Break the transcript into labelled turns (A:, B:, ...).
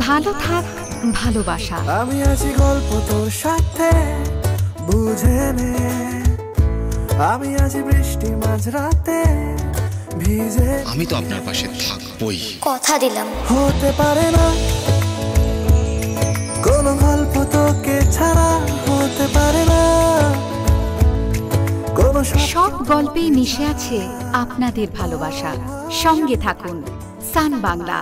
A: ভালো থাক ভালোবাসা।
B: আমি আছি গল্প তোর সাথে বুঝে নে। আমি আছি বৃষ্টি মাঝরাতে ভিজে
C: আমি তো আপনার পাশে থাকবই।
D: কথা দিলাম।
B: হতে পারে না। কোন গল্প তোকে ছাড়া হতে পারে না। কোন
A: সব গল্পেই মিশে আছে আপনাদের ভালোবাসা। সঙ্গে থাকুন সান বাংলা।